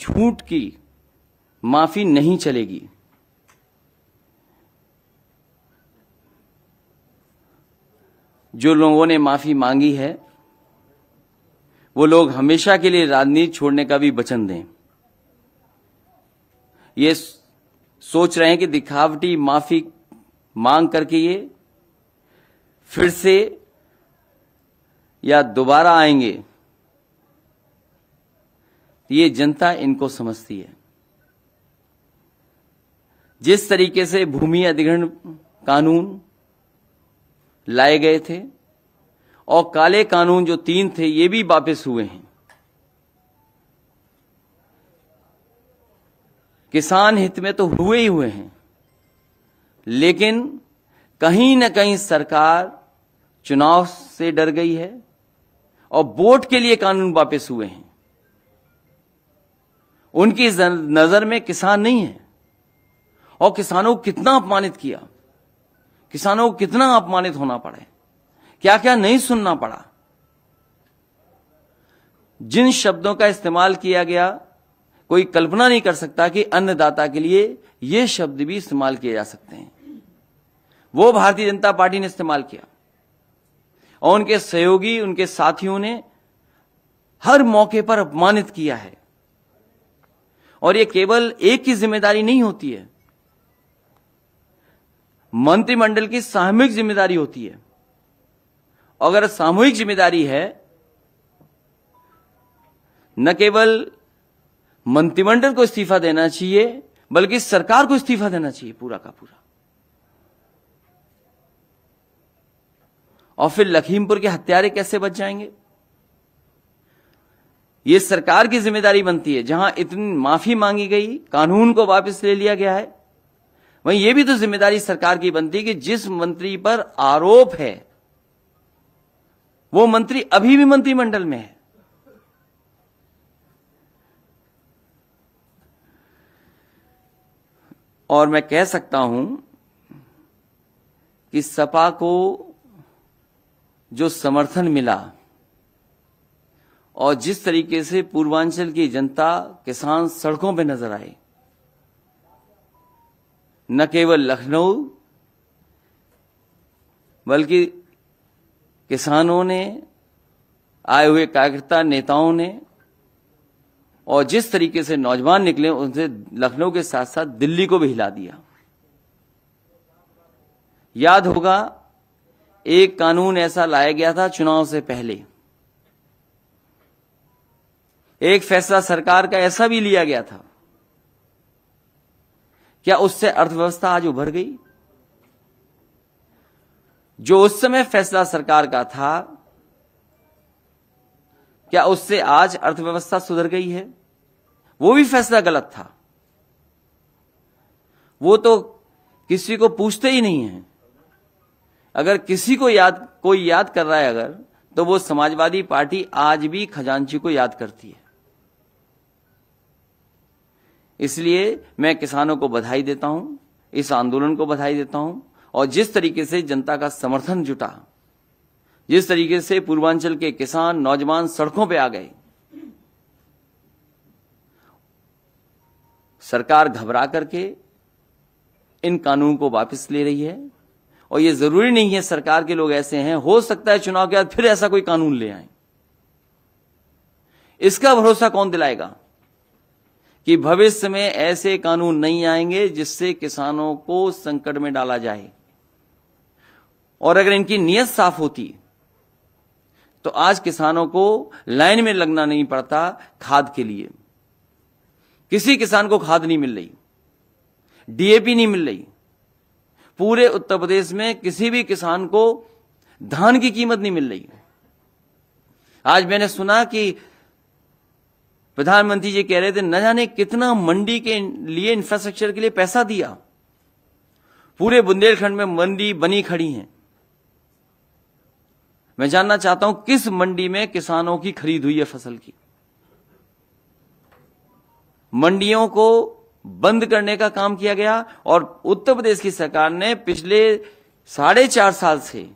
झूठ की माफ़ी नहीं चलेगी। जो लोगों ने माफ़ी मांगी है, वो लोग हमेशा के लिए राजनीति छोड़ने का भी वचन दें। ये सोच रहे हैं कि दिखावटी माफ़ी मांग करके ये फिर से या दोबारा आएँगे। ये जनता इनको समझती है। जिस तरीके से भूमि अधिग्रहण कानून लाए गए थे और काले कानून जो तीन थे, ये भी वापस हुए हैं। किसान हित में तो हुए ही हुए हैं, लेकिन कहीं ना कहीं सरकार चुनाव से डर गई है और वोट के लिए कानून वापस हुए हैं। उनकी नज़र में किसान नहीं है। और किसानों को कितना अपमानित किया। किसानों को कितना अपमानित होना पड़े। क्या क्या नहीं सुनना पड़ा। जिन शब्दों का इस्तेमाल किया गया, कोई कल्पना नहीं कर सकता कि अन्नदाता के लिए ये शब्द भी इस्तेमाल किए जा सकते हैं। वो भारतीय जनता पार्टी ने इस्तेमाल किया। और उनके सहयोगी, उनके साथियों ने हर मौके पर अपमानित किया है। और ये केवल एक की ज़िम्मेदारी नहीं होती है। मंत्रिमंडल की सामूहिक ज़िम्मेदारी होती है। अगर सामूहिक ज़िम्मेदारी है, न केवल मंत्रिमंडल को इस्तीफा देना चाहिए, बल्कि सरकार को इस्तीफा देना चाहिए पूरा का पूरा। और फिर लखीमपुर के हत्यारे कैसे बच जाएँगे? ये सरकार की ज़िम्मेदारी बनती है, जहाँ इतनी माफ़ी मांगी गई, कानून को वापस ले लिया गया है। वहीं यह भी तो ज़िम्मेदारी सरकार की बनती है कि जिस मंत्री पर आरोप है, वो मंत्री अभी भी मंत्रिमंडल में है। और मैं कह सकता हूँ कि सपा को जो समर्थन मिला और जिस तरीके से पूर्वांचल की जनता किसान सड़कों पर नज़र आए न केवल लखनऊ, बल्कि किसानों ने, आए हुए कार्यकर्ता नेताओं ने, और जिस तरीके से नौजवान निकले, उनसे लखनऊ के साथ साथ दिल्ली को भी हिला दिया। याद होगा, एक कानून ऐसा लाया गया था चुनाव से पहले। एक फैसला सरकार का ऐसा भी लिया गया था। क्या उससे अर्थव्यवस्था आज उभर गई? जो उस समय फैसला सरकार का था, क्या उससे आज अर्थव्यवस्था सुधर गई है? वो भी फैसला गलत था। वो तो किसी को पूछते ही नहीं है। अगर किसी को याद, कोई याद कर रहा है अगर तो वो समाजवादी पार्टी आज भी खजांची को याद करती है। इसलिए मैं किसानों को बधाई देता हूँ, इस आंदोलन को बधाई देता हूँ, और जिस तरीके से जनता का समर्थन जुटा, जिस तरीके से पूर्वांचल के किसान नौजवान सड़कों पे आ गए, सरकार घबरा करके इन कानून को वापस ले रही है, और ये ज़रूरी नहीं है सरकार के लोग ऐसे हैं, हो सकता है चुनाव के बाद फिर ऐसा कोई कानून ले आए। इसका भरोसा कौन दिलाएगा? कि भविष्य में ऐसे कानून नहीं आएँगे जिससे किसानों को संकट में डाला जाए। और अगर इनकी नीयत साफ़ होती तो आज किसानों को लाइन में लगना नहीं पड़ता खाद के लिए। किसी किसान को खाद नहीं मिल रही डीएपी नहीं मिल रही। पूरे उत्तर प्रदेश में किसी भी किसान को धान की कीमत नहीं मिल रही। आज मैंने सुना कि प्रधानमंत्री जी कह रहे थे न जाने कितना मंडी के लिए इंफ्रास्ट्रक्चर के लिए पैसा दिया। पूरे बुंदेलखंड में मंडी बनी खड़ी है। मैं जानना चाहता हूँ, किस मंडी में किसानों की खरीद हुई है फ़सल की? मंडियों को बंद करने का काम किया गया और उत्तर प्रदेश की सरकार ने पिछले साढ़े चार साल से,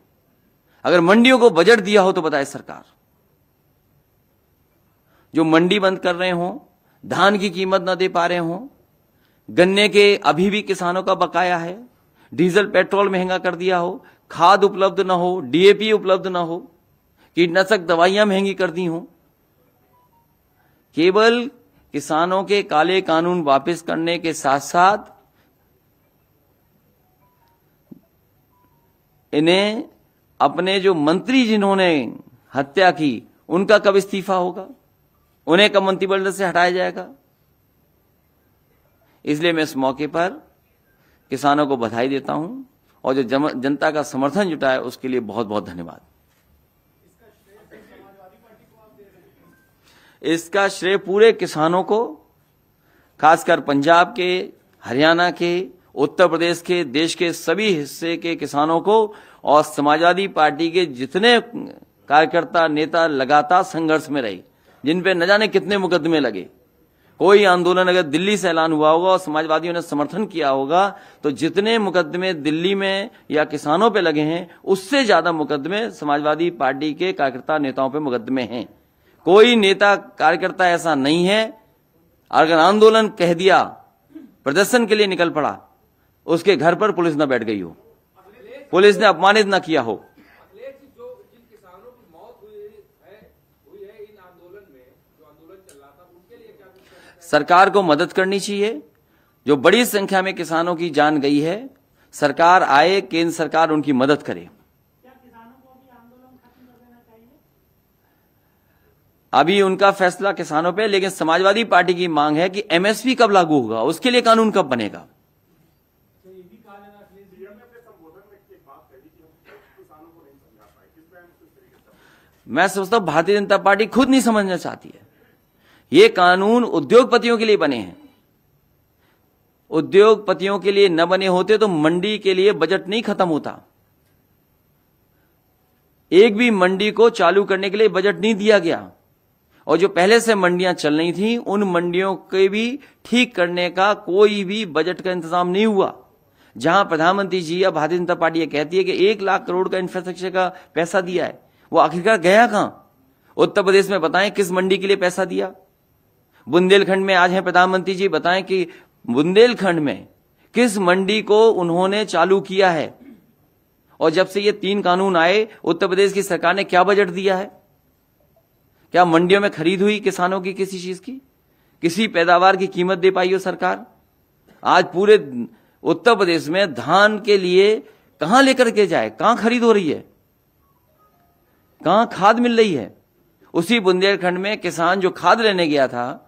अगर मंडियों को बजट दिया हो तो बताए सरकार। जो मंडी बंद कर रहे हो, धान की कीमत न दे पा रहे हों, गन्ने के अभी भी किसानों का बकाया है, डीजल, पेट्रोल महँगा कर दिया हो, खाद उपलब्ध न हो डीएपी उपलब्ध न हो, कीटनाशक दवाइयाँ महँगी कर दी हो, केवल किसानों के काले कानून वापस करने के साथ साथ इन्हें अपने जो मंत्री जिन्होंने हत्या की, उनका कब इस्तीफा होगा? उन्हें कब मंत्रिमंडल से हटाया जाएगा? इसलिए मैं इस मौके पर किसानों को बधाई देता हूँ और जो जनता का समर्थन जुटा है उसके लिए बहुत बहुत धन्यवाद। इसका श्रेय पूरे किसानों को, खासकर पंजाब के, हरियाणा के, उत्तर प्रदेश के, देश के सभी हिस्से के किसानों को और समाजवादी पार्टी के जितने कार्यकर्ता, नेता लगातार संघर्ष में रहे जिन पे न जाने कितने मुकदमे लगे। कोई आंदोलन अगर दिल्ली से ऐलान हुआ होगा और समाजवादियों ने समर्थन किया होगा तो जितने मुकदमे दिल्ली में या किसानों पे लगे हैं, उससे ज़्यादा मुकदमे समाजवादी पार्टी के कार्यकर्ता नेताओं पे मुकदमे हैं। कोई नेता कार्यकर्ता ऐसा नहीं है, अगर आंदोलन कह दिया, प्रदर्शन के लिए निकल पड़ा, उसके घर पर पुलिस न बैठ गई हो, पुलिस ने अपमानित न किया हो। सरकार को मदद करनी चाहिए। जो बड़ी संख्या में किसानों की जान गई है, सरकार आए, केंद्र सरकार उनकी मदद करे। अभी उनका फैसला किसानों पे, लेकिन समाजवादी पार्टी की मांग है कि एमएसपी कब लागू होगा, उसके लिए कानून कब बनेगा? मैं समझता हूँ, भारतीय जनता पार्टी खुद नहीं समझना चाहती है। ये कानून उद्योगपतियों के लिए बने हैं। उद्योगपतियों के लिए न बने होते तो मंडी के लिए बजट नहीं खत्म होता। एक भी मंडी को चालू करने के लिए बजट नहीं दिया गया। और जो पहले से मंडियाँ चल रही थी, उन मंडियों के भी ठीक करने का कोई भी बजट का इंतज़ाम नहीं हुआ। जहाँ प्रधानमंत्री जी या भारतीय जनता पार्टी कहती है कि एक लाख करोड़ का इंफ्रास्ट्रक्चर का पैसा दिया है। वो आखिरकार गया कहाँ? उत्तर प्रदेश में बताएँ किस मंडी के लिए पैसा दिया? बुंदेलखंड में आज है प्रधानमंत्री जी, बताएँ कि बुंदेलखंड में किस मंडी को उन्होंने चालू किया है? और जब से ये तीन कानून आए, उत्तर प्रदेश की सरकार ने क्या बजट दिया है? क्या मंडियों में खरीद हुई किसानों की किसी चीज़ की? किसी पैदावार की कीमत दे पाई हो सरकार? आज पूरे उत्तर प्रदेश में धान के लिए कहाँ लेकर के जाए? कहाँ खरीद हो रही है? कहाँ खाद मिल रही है? उसी बुंदेलखंड में किसान जो खाद लेने गया था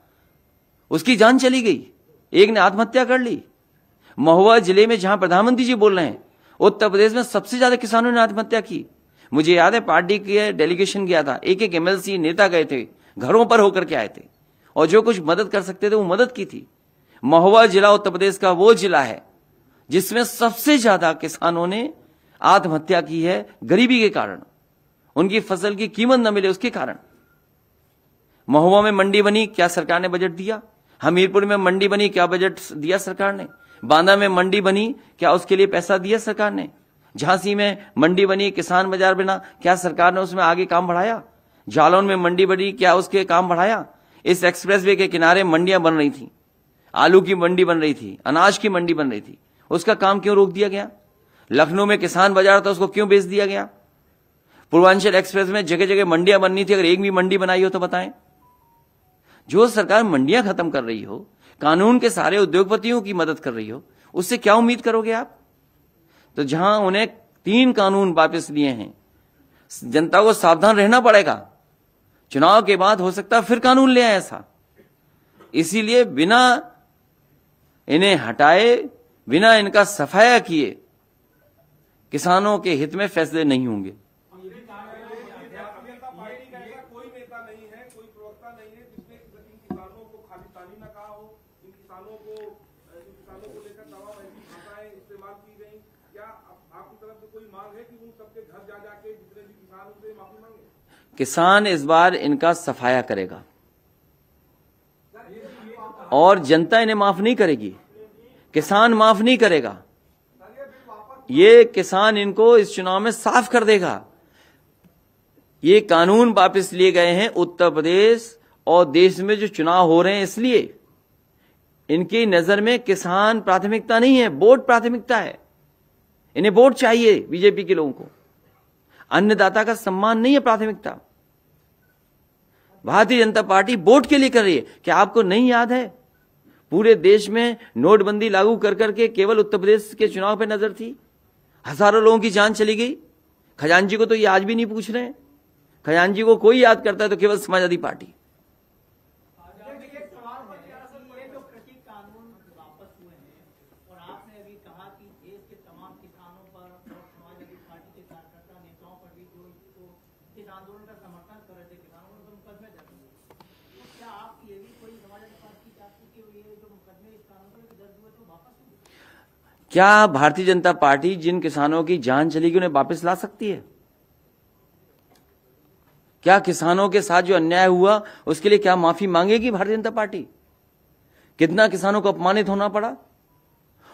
उसकी जान चली गई। एक ने आत्महत्या कर ली। महुआ ज़िले में जहाँ प्रधानमंत्री जी बोल रहे हैं, उत्तर प्रदेश में सबसे ज़्यादा किसानों ने आत्महत्या की। मुझे याद है, पार्टी के डेलीगेशन गया था। एक एक एमएलसी नेता गए थे, घरों पर होकर के आए थे। और जो कुछ मदद कर सकते थे, वो मदद की थी। महुआ जिला उत्तर प्रदेश का वो जिला है, जिसमें सबसे ज़्यादा किसानों ने आत्महत्या की है गरीबी के कारण। उनकी फ़सल की कीमत न मिले उसके कारण। महुआ में मंडी बनी, क्या सरकार ने बजट दिया? हमीरपुर में मंडी बनी, क्या बजट दिया सरकार ने? बांदा में मंडी बनी, क्या उसके लिए पैसा दिया सरकार ने? झांसी में मंडी बनी, किसान बाज़ार बना, क्या सरकार ने उसमें आगे काम बढ़ाया? जालौन में मंडी बनी, क्या उसके काम बढ़ाया? इस एक्सप्रेसवे के किनारे मंडियाँ बन रही थी। आलू की मंडी बन रही थी, अनाज की मंडी बन रही थी। उसका काम क्यों रोक दिया गया? लखनऊ में किसान बाज़ार था, उसको क्यों बेच दिया गया? पूर्वांचल एक्सप्रेस में जगह जगह मंडियाँ बननी थी, अगर एक भी मंडी बनाई हो तो बताएँ। जो सरकार मंडियाँ खत्म कर रही हो, कानून के सारे उद्योगपतियों की मदद कर रही हो, उससे क्या उम्मीद करोगे आप? तो जहाँ उन्हें तीन कानून वापस लिए हैं, जनता को सावधान रहना पड़ेगा। चुनाव के बाद हो सकता फिर कानून ले आए ऐसा। इसीलिए बिना इन्हें हटाए, बिना इनका सफाया किए, किसानों के हित में फैसले नहीं होंगे। किसान इस बार इनका सफाया करेगा। और जनता इन्हें माफ़ नहीं करेगी। किसान माफ़ नहीं करेगा। ये किसान इनको इस चुनाव में साफ़ कर देगा। ये कानून वापस लिए गए हैं उत्तर प्रदेश और देश में जो चुनाव हो रहे हैं इसलिए। इनकी नज़र में किसान प्राथमिकता नहीं है, वोट प्राथमिकता है। इन्हें वोट चाहिए बीजेपी के लोगों को। अन्नदाता का सम्मान नहीं है प्राथमिकता। भारतीय जनता पार्टी वोट के लिए कर रही है। क्या आपको नहीं याद है? पूरे देश में नोटबंदी लागू कर करके केवल उत्तर प्रदेश के चुनाव पर नज़र थी। हज़ारों लोगों की जान चली गई। खजानजी को तो ये आज भी नहीं पूछ रहे हैं। खजानजी को कोई याद करता है तो केवल समाजवादी पार्टी। क्या भारतीय जनता पार्टी जिन किसानों की जान चलेगी उन्हें वापस ला सकती है? क्या किसानों के साथ जो अन्याय हुआ, उसके लिए क्या माफ़ी मांगेगी भारतीय जनता पार्टी? कितना किसानों को अपमानित होना पड़ा?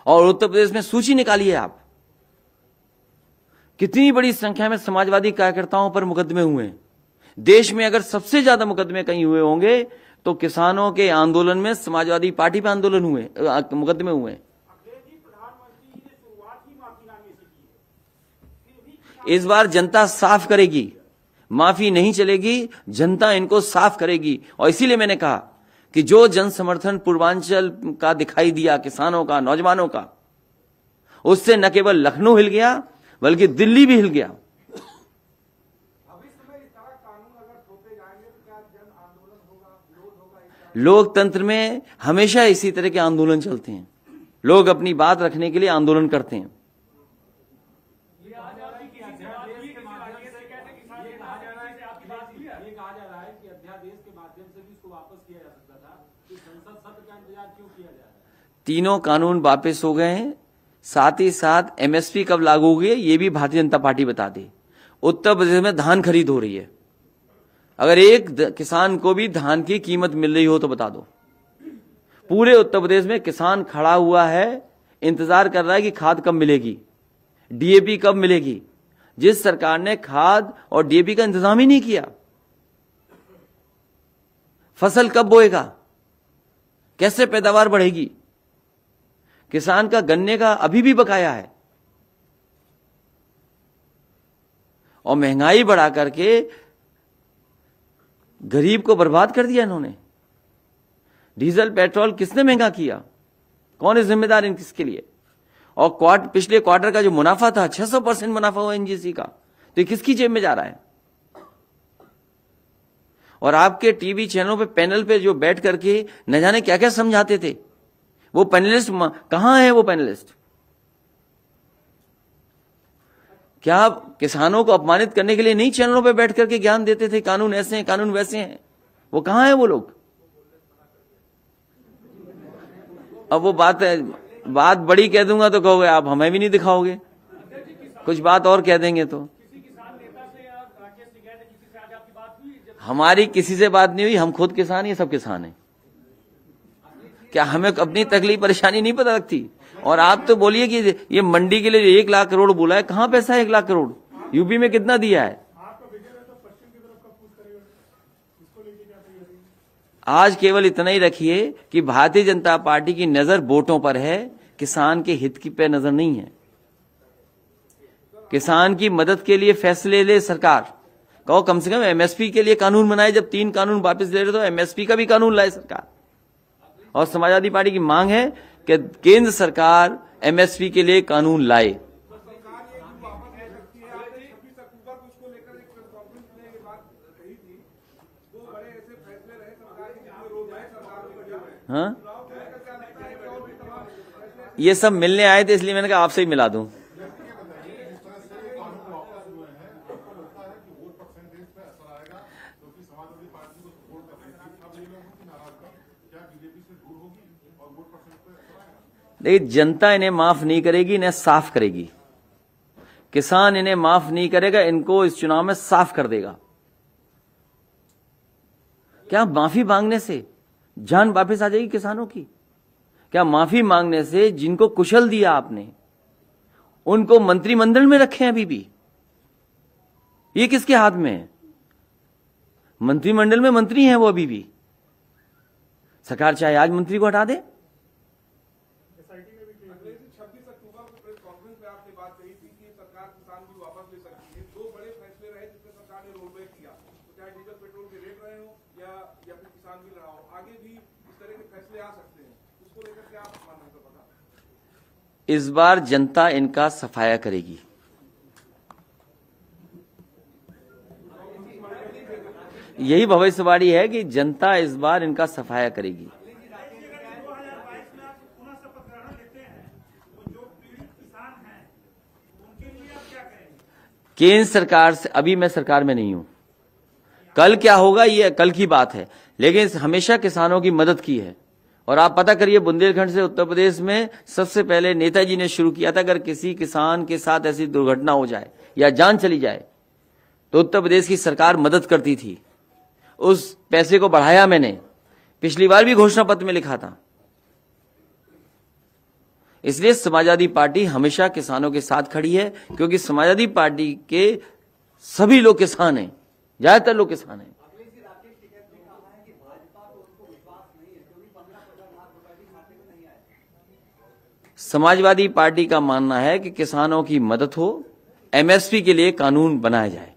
और उत्तर प्रदेश में सूची निकाली है आप। कितनी बड़ी संख्या में समाजवादी कार्यकर्ताओं पर मुकदमे हुए देश में अगर सबसे ज़्यादा मुकदमे कहीं हुए होंगे तो किसानों के आंदोलन में समाजवादी पार्टी पे आंदोलन हुए मुकदमे हुए इस बार जनता साफ़ करेगी। माफ़ी नहीं चलेगी, जनता इनको साफ़ करेगी। और इसीलिए मैंने कहा कि जो जन समर्थन पूर्वांचल का दिखाई दिया, किसानों का, नौजवानों का, उससे न केवल लखनऊ हिल गया, बल्कि दिल्ली भी हिल गया। लोकतंत्र में हमेशा इसी तरह के आंदोलन चलते हैं। लोग अपनी बात रखने के लिए आंदोलन करते हैं। तीनों कानून वापस हो गए हैं। साथ ही साथ एमएसपी कब लागू होगी ये भी भारतीय जनता पार्टी बता दे उत्तर प्रदेश में धान खरीद हो रही है। अगर एक किसान को भी धान की कीमत मिल रही हो तो बता दो। पूरे उत्तर प्रदेश में किसान खड़ा हुआ है, इंतज़ार कर रहा है कि खाद कब मिलेगी डीएपी कब मिलेगी। जिस सरकार ने खाद और डीएपी का इंतज़ाम ही नहीं किया फ़सल कब बोएगा? कैसे पैदावार बढ़ेगी? किसान का गन्ने का अभी भी बकाया है। और महँगाई बढ़ा करके गरीब को बर्बाद कर दिया इन्होंने। डीजल, पेट्रोल किसने महँगा किया? कौन है जिम्मेदार इन किसके लिए? और क्वार्ट, पिछले क्वार्टर का जो मुनाफा था 600 परसेंट मुनाफा हुआ एनजीसी का। तो ये किसकी जेब में जा रहा है? और आपके टीवी चैनलों पे पैनल पे जो बैठ करके न जाने क्या क्या समझाते थे। वो पैनलिस्ट कहाँ है वो पैनलिस्ट? क्या आप किसानों को अपमानित करने के लिए नहीं चैनलों पे बैठ करके ज्ञान देते थे, कानून ऐसे हैं, कानून वैसे हैं? वो कहाँ है वो लोग? अब वो बात है, बात बड़ी कह दूँगा तो कहोगे आप हमें भी नहीं दिखाओगे। कुछ बात और कह देंगे तो। हमारी किसी से बात नहीं हुई, हम खुद किसान ही सब किसान हैं। क्या हमें अपनी तकलीफ़, परेशानी नहीं पता लगती? और आप तो बोलिए कि ये मंडी के लिए एक लाख करोड़ बोला है, कहाँ पैसा है एक लाख करोड़? यूपी में कितना दिया है? आज केवल इतना ही रखिए कि भारतीय जनता पार्टी की नज़र वोटों पर है, किसान के हित की पे नज़र नहीं है। किसान की मदद के लिए फैसले ले सरकार। कहो, कम से कम एमएसपी के लिए कानून बनाए, जब तीन कानून वापस ले रहे तो एमएसपी का भी कानून लाए सरकार। और समाजवादी पार्टी की मांग है कि केंद्र सरकार एमएसपी के लिए कानून लाए। हाँ? ये सब मिलने आए थे, इसलिए मैंने कहा, आपसे ही मिला दूँ। लेकिन जनता इन्हें माफ़ नहीं करेगी, इन्हें साफ़ करेगी। किसान इन्हें माफ़ नहीं करेगा, इनको इस चुनाव में साफ़ कर देगा। क्या माफ़ी मांगने से जान वापस आ जाएगी किसानों की? क्या माफ़ी मांगने से जिनको कुशल दिया आपने, उनको मंत्रिमंडल में रखे अभी भी? ये किसके हाथ में है? मंत्रिमंडल में मंत्री हैं वो अभी भी। सरकार चाहे आज मंत्री को हटा दे। आपने बात कही थी कि सरकार किसान बिल वापस ले सकती है। दो बड़े फैसले रहे जिसमें सरकार ने रोल बैक किया। तो चाहे डीजल, पेट्रोल के रेट रहे हो या या फिर किसान बिल रहा हो, आगे भी इस तरह के फैसले आ सकते हैं। उसको लेकर क्या आप मानना है पता? इस बार जनता इनका सफाया करेगी। यही भविष्यवाणी है कि जनता इस बार इनका सफाया करेगी दो हज़ार बाईस में आप पुनः शपथ ग्रहण लेते हैं तो जो पीड़ित किसान हैं उनके लिए आप क्या करेंगे केंद्र सरकार से, अभी मैं सरकार में नहीं हूँ। कल क्या होगा, ये कल की बात है। लेकिन हमेशा किसानों की मदद की है। और आप पता करिए, बुंदेलखंड से उत्तर प्रदेश में सबसे पहले नेताजी ने शुरू किया था, अगर किसी किसान के साथ ऐसी दुर्घटना हो जाए या जान चली जाए तो उत्तर प्रदेश की सरकार मदद करती थी। उस पैसे को बढ़ाया मैंने। पिछली बार भी घोषणा पत्र में लिखा था। इसलिए समाजवादी पार्टी हमेशा किसानों के साथ खड़ी है, क्योंकि समाजवादी पार्टी के सभी लोग किसान हैं, ज़्यादातर लोग किसान हैं। समाजवादी पार्टी का मानना है कि किसानों की मदद हो, एमएसपी के लिए कानून बनाया जाए।